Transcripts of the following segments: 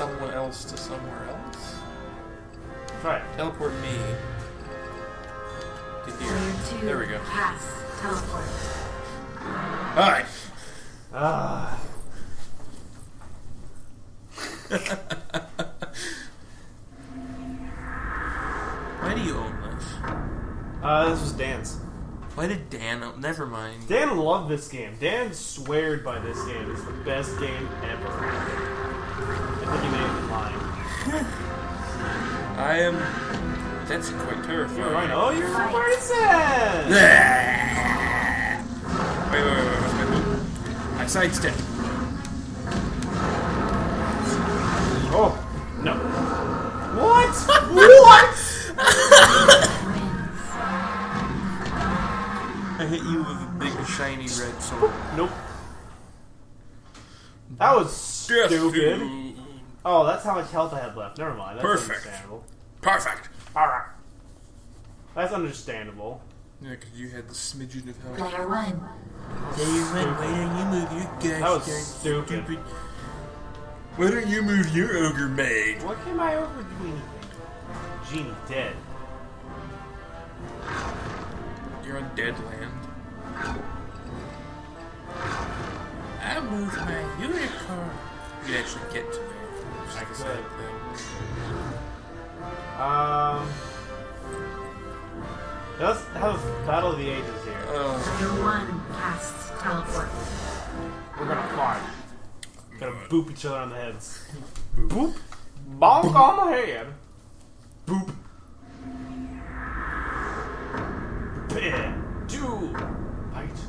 someone else to somewhere else? Try it. Teleport me to here. two There we go. pass teleport. Alright. Ah. Why do you own this? Uh, this was Dan's. Why did Dan own? Never mind. Dan loved this game. Dan sweared by this game. It's the best game ever. I think he may have been lying. I am. That's quite terrifying. You're right. Oh, you're Wait, Partisan! wait, wait, wait. What's my? I sidestep. Oh, no. What? what? I hit you with a big shiny red sword. Nope. That was stupid. Oh, that's how much health I had left. Never mind. That's Perfect. understandable. Perfect. Alright. That's understandable. Yeah, because you had the smidgen of health. Player one. Player one, why don't you move your gosh That was darn stupid. Why don't you move your ogre maid? What came I over doing? Genie dead. You're on dead land. I moved my unicorn. You can actually get to me. Which is I the could. sad thing. Um. That was, that was Battle of the Ages here. Oh, Player one casts teleport. We're gonna fight. Gonna boop each other on the heads. Boop. Bonk on the head. Boop. Prepare to bite.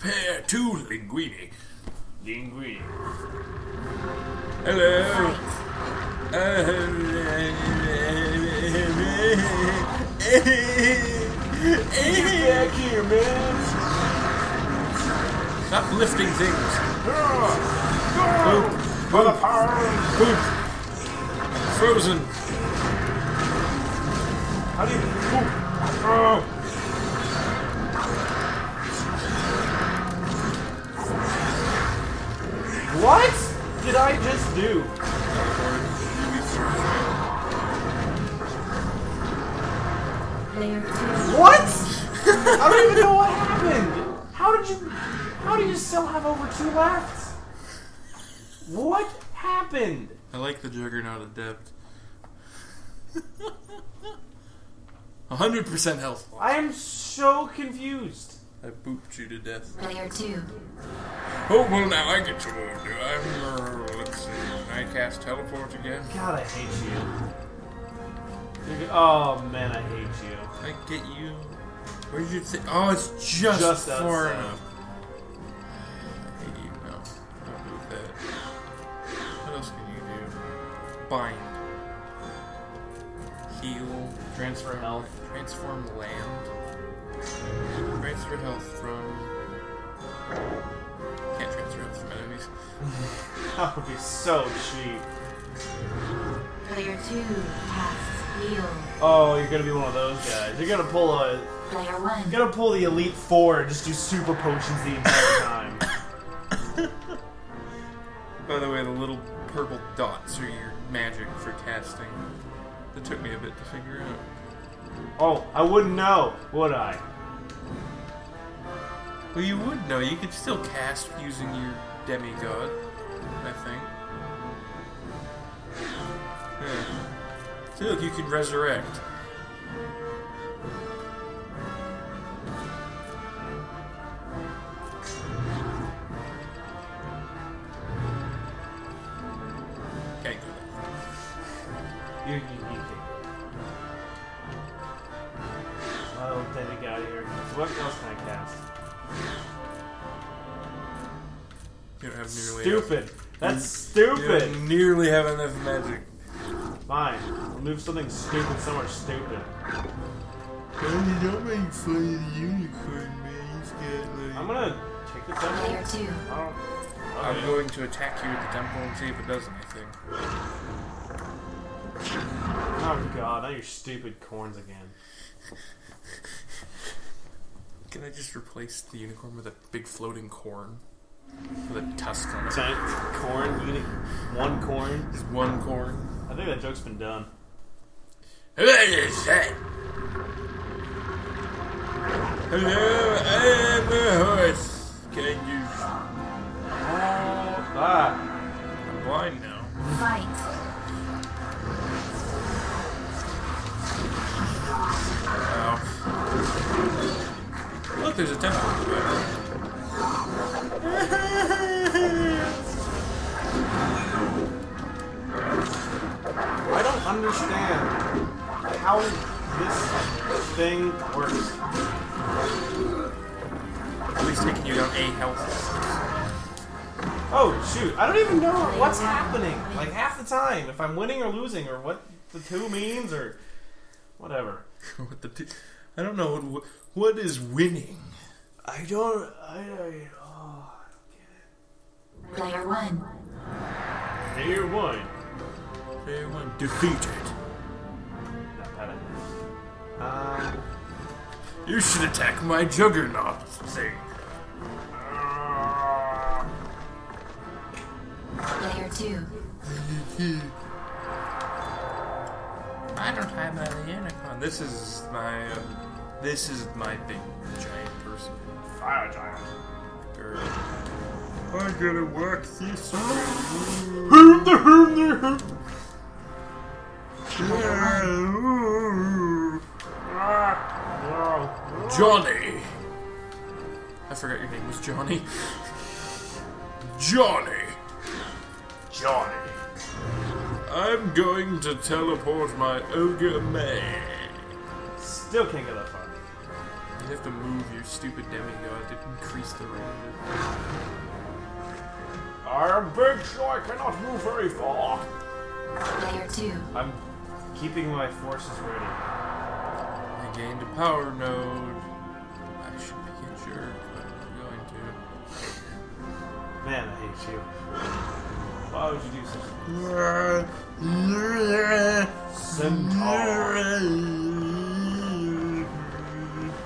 pair two linguini. Linguini. Hello. Fight. Get back here, man. Stop lifting things. Boop. For the power. Poop. Frozen. How do you boop? Oh. Did I just do? What? I don't even know what happened. How did you? How do you still have over two left? What happened? I like the Juggernaut adept. 100% health. I am so confused. I booped you to death. Player two. Oh, well, now I get to move, do I? Uh, Let's see. Can I cast teleport again? God, I hate you. You're- Oh man, I hate you. I get you. Where's your thing? Oh, it's just, Just far outside. enough. I hate you. No. Don't do that. What else can you do? Bind. Heal. Transfer health. Transform land. Transfer health from. Can't transfer health from enemies. That would be so cheap. Player two casts heal. Oh, you're gonna be one of those guys. You're gonna pull a. Player one. You're gonna pull the elite four and just do super potions the entire time. By the way, the little purple dots are your magic for casting. That took me a bit to figure out. Oh, I wouldn't know, would I? Well, you would know. You could still cast using your demigod, I think. Yeah. You could resurrect. Well, then you got here. What else can I cast? You don't have nearly Stupid. That's you stupid. don't nearly have enough magic. Fine. I'll move something stupid somewhere stupid. You don't make fun of the unicorn, man. He's got like. I'm gonna take the temple. Player two. I don't. I'm Okay. going to attack you at the temple and see if it does anything. Oh god, now your stupid corns again. Can I just replace the unicorn with a big floating corn? With a tusk on it. Giant corn eating one corn. Just one corn. I think that joke's been done. What is that? Hello, I am a horse. Can you? Oh, ah. I'm blind now. Fight. Ow. Look, there's a temple. I don't understand how this thing works. At least taking you down a health. Oh shoot! I don't even know what's happening. Like half the time, if I'm winning or losing, or what the two means, or whatever. what the? I don't know what what is winning. I don't. I. I oh, Player one. Here one. Everyone defeated. Um. You should attack my juggernaut thing. Player two. I don't have a unicorn. This is my. Uh, this is my big giant person. Fire giant. Girl. I gotta work this. Around. Who the who the who? Johnny. I forgot your name was Johnny. Johnny. Johnny. I'm going to teleport my ogre man. Still can't get that far. You have to move your stupid demigod to increase the range. I'm big, so I cannot move very far. Player two. I'm keeping my forces ready. I gained a power node. I should be a jerk, but I'm going to. Man, I hate you. Why would you do such Centaur.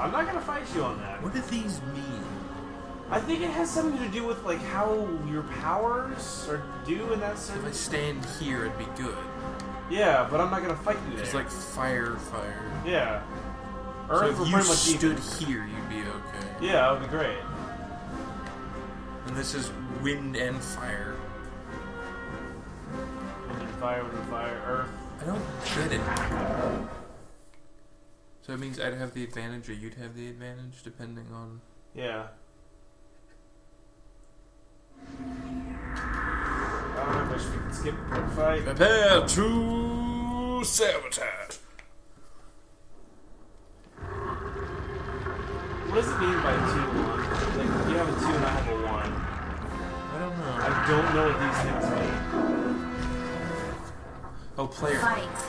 I'm not gonna fight you on that. What do these mean? I think it has something to do with like how your powers are do in that If I stand here, it'd be good. Yeah, but I'm not gonna fight you It's like fire, fire. yeah. Earth So if you stood even. here, you'd be okay. Yeah, that would be great. And this is wind and fire. Wind and fire, wind and fire, Earth. I don't get it. So it means I'd have the advantage, or you'd have the advantage, depending on. Yeah. I wish we could skip the fight. Prepare to sabotage. What does it mean by two one? Like you have a two and I have a one. I don't know. I don't know what these things mean. Oh, player. Fight.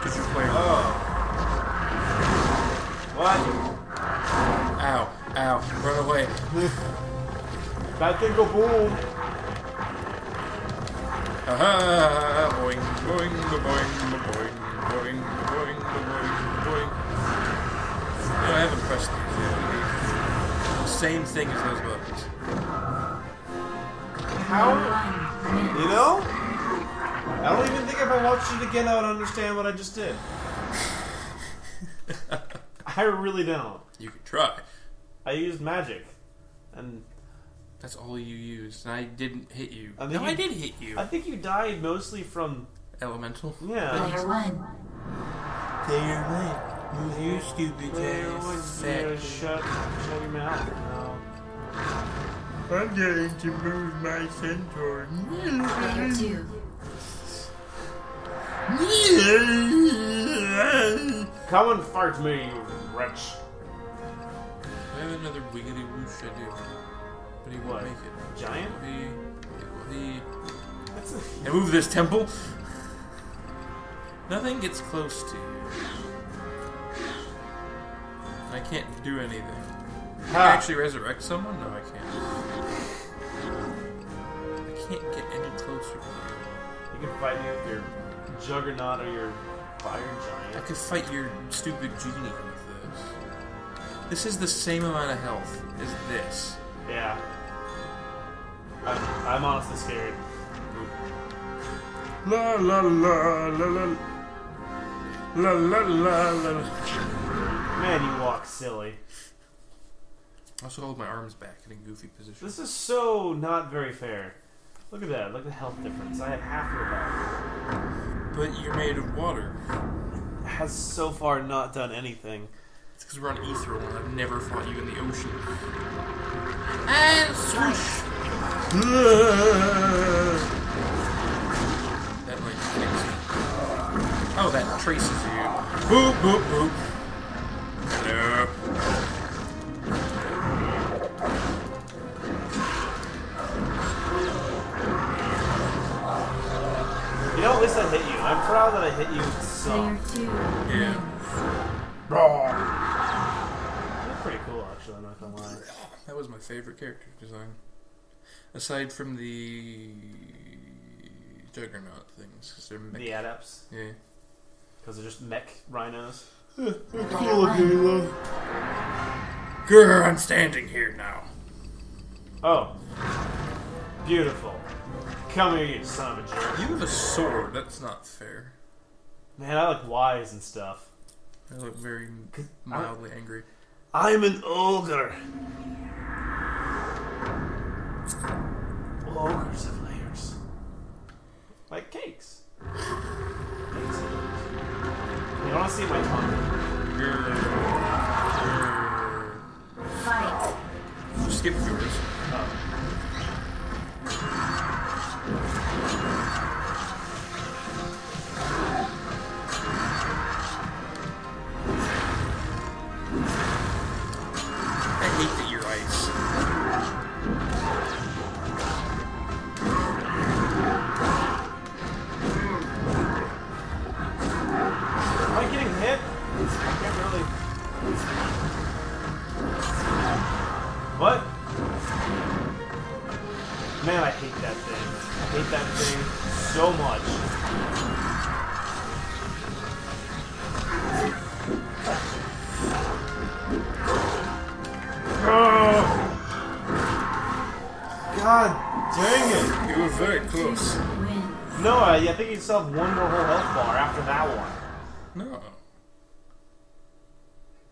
Could you player? Oh. What? Ow, ow, run away. That thing go boom. Aha! Boing, boing, boing, boing, boing, boing, boing, boing. No, I haven't pressed these yet. Same thing as those buttons. How? You know? I don't even think if I watched it again I would understand what I just did. I really don't. You could try. I used magic. And That's all you used, and I didn't hit you. I no, think I did hit you. I think you died mostly from Elemental. yeah. Player one. Player one. Move your stupid Player one, yeah, shut, shut your mouth. No. I'm going to move my centaur. Player two. Come and fight me, you wretch. I have another wiggity whoosh idea. But he won't What? make it. Giant? Will he? Will he? That's a, And move this temple. Nothing gets close to you. I can't do anything. Can I actually resurrect someone? No, I can't. I can't get any closer you. You can fight me with your juggernaut or your fire giant. I giant. could fight your stupid genie with this is the same amount of health as this. Yeah. I'm, I'm honestly scared. La la la la la. La la la la. Man, you walk silly. I also hold my arms back in a goofy position. This is so not very fair. Look at that. Look at the health difference. I have half your health. But you're made of water. Has so far not done anything. It's because we're on Ethereal and I've never fought you in the ocean. And swoosh! That like kicks you. Oh, that traces you. Boop, boop, boop. Hello. You know, at least I hit you. I'm proud that I hit you Player some. two. Yeah. That was my favorite character design. Aside from the Juggernaut things, because they're mech. The adepts, Yeah. because they're just mech rhinos. Player one. Grr, I'm standing here now. Oh, beautiful. Come here, you son of a jerk. You have a sword. That's not fair. Man, I like wise and stuff. I look very mildly angry. I'm an ogre. Ogres have layers. Like cakes. Cakes. You want to see my tongue? Fight. Just skip yours. Thank you. Uh, I, I think you still have one more whole health bar after that one. No.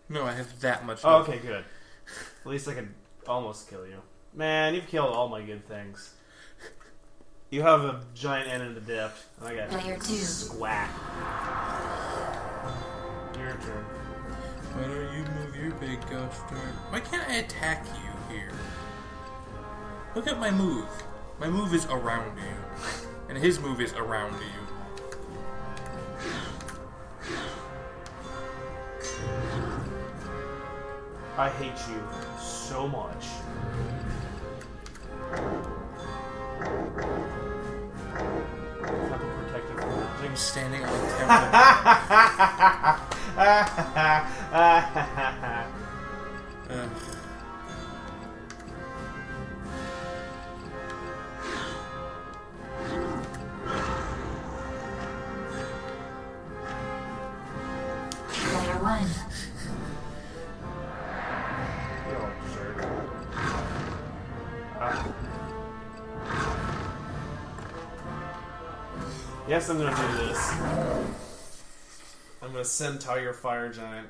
No, I have that much. Oh, okay, good. At least I could almost kill you. Man, you've killed all my good things. You have a giant end in the depth, and I got Player two. squat. Your turn. Why don't you move your big gosh darn? Why can't I attack you here? Look at my move. My move is around you, and his move is around you. I hate you so much. I'm standing on the temple. Yes, I'm gonna do this. I'm gonna send your fire giant.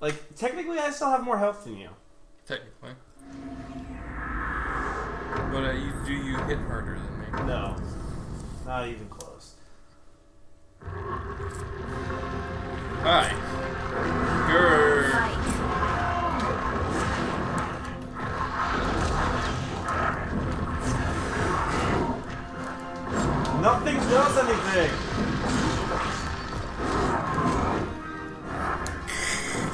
Like, technically, I still have more health than you. Technically. But uh, you do you hit harder than me? No, not even close. Hi. Grr. Nothing does anything.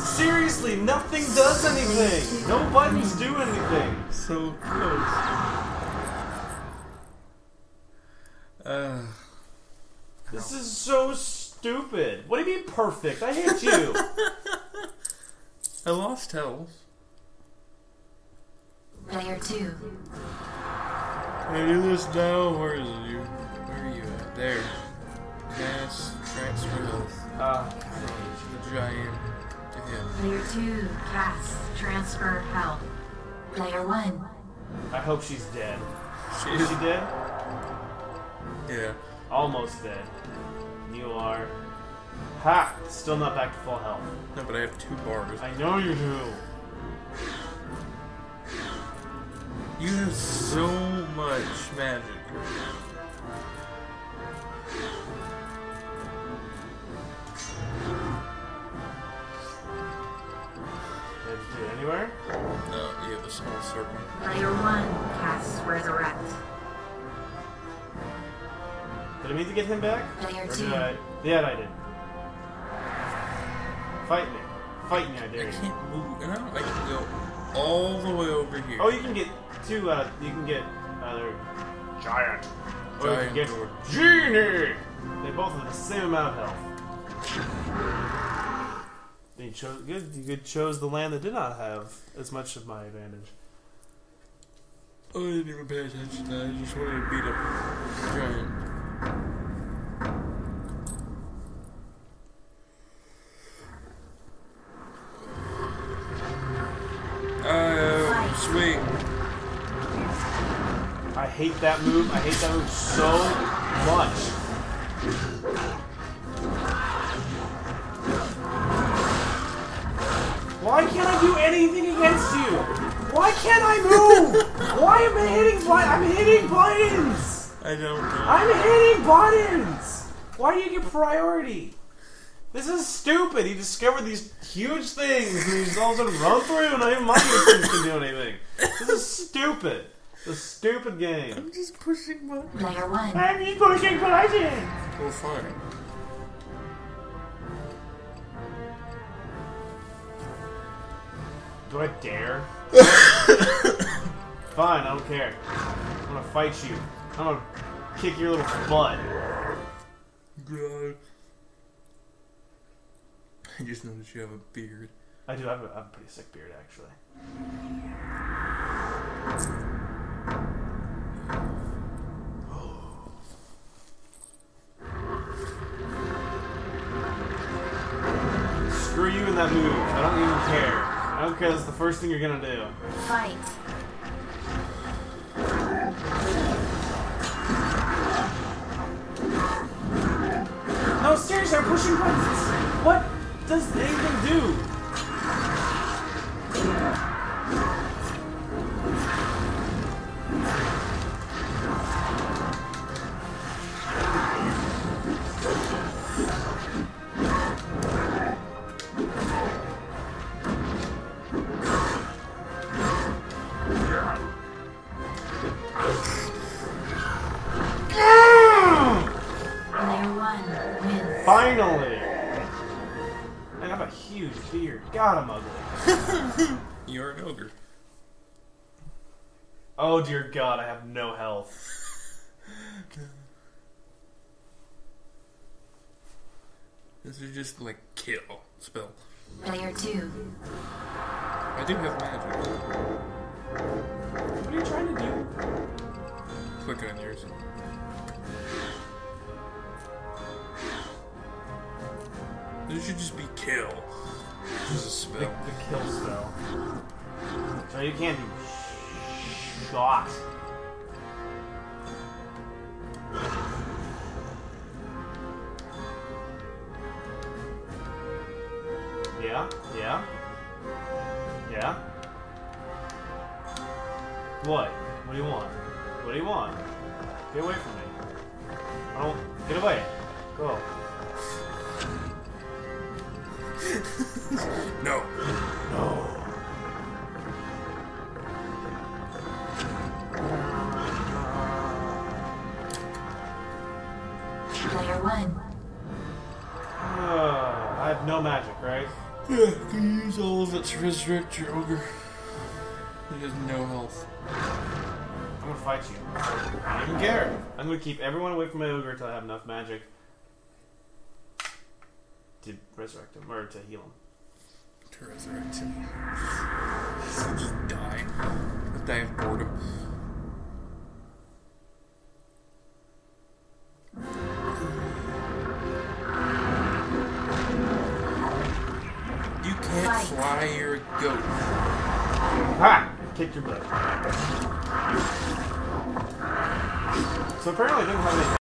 Seriously, nothing does anything. No buttons do anything. So close. Uh, This is so stupid. What do you mean perfect? I hate you. I lost health. Player two. I do this now. Where is you? Where are you at? There. Mass transfer health. uh, The giant to him. Player two. Cast. Transfer health. Player one. I hope she's dead. She Is is. she dead? Yeah. Almost dead. You are. Ha! Still not back to full health. No, but I have two bars. I know you do. You have so much magic. Small circle. Player 1 casts Resurrect. Did I mean to get him back? Player 2. did I? Yeah, I did. Fight me. Fight me, I I dare you. can't move. And I, don't, I can go all the way over here. Oh, you can get two, uh, you can get either giant or you can get or- genie. They both have the same amount of health. You chose good. You chose the land that did not have as much of my advantage. I didn't even pay attention. To That I just wanted to beat up giant. Uh, sweet. I hate that move. I hate that move so much. Why can't I do anything against you? Why can't I move? Why am I hitting buttons? I'm hitting buttons. I don't know. I'm hitting buttons. Why do you get priority? This is stupid. He discovered these huge things and he's just all of a sudden run through and not even my things can do anything. This is stupid. It's a stupid game. I'm just pushing buttons. Player 1. I'm just pushing buttons. Well, fine. Do I dare? Fine, I don't care. I'm gonna fight you. I'm gonna kick your little butt. God. I just noticed you have a beard. I do have a, I have a pretty sick beard, actually. First thing you're gonna do. Fight. No, seriously, I'm pushing buttons. What does anything do? You're an ogre. Oh dear God, I have no health. This is just like kill spell. Player 2. I do have magic. What are you trying to do? Click on yours. This should just be kill. Just a The, spell. the kill spell. So you can't be shot. Yeah, yeah. Yeah. What? What do you want? What do you want? Get away from me. I don't. Get away. Go. No. No. Player 1. I have no magic, right? Yeah, can you use all of it to resurrect your ogre? He has no health. I'm gonna fight you. I don't even care. I'm gonna keep everyone away from my ogre until I have enough magic to resurrect him or to heal him. To resurrect him. He'll just die. He'll die of boredom. You can't fly, you're goat. Ha! Kick your butt. So apparently it didn't have any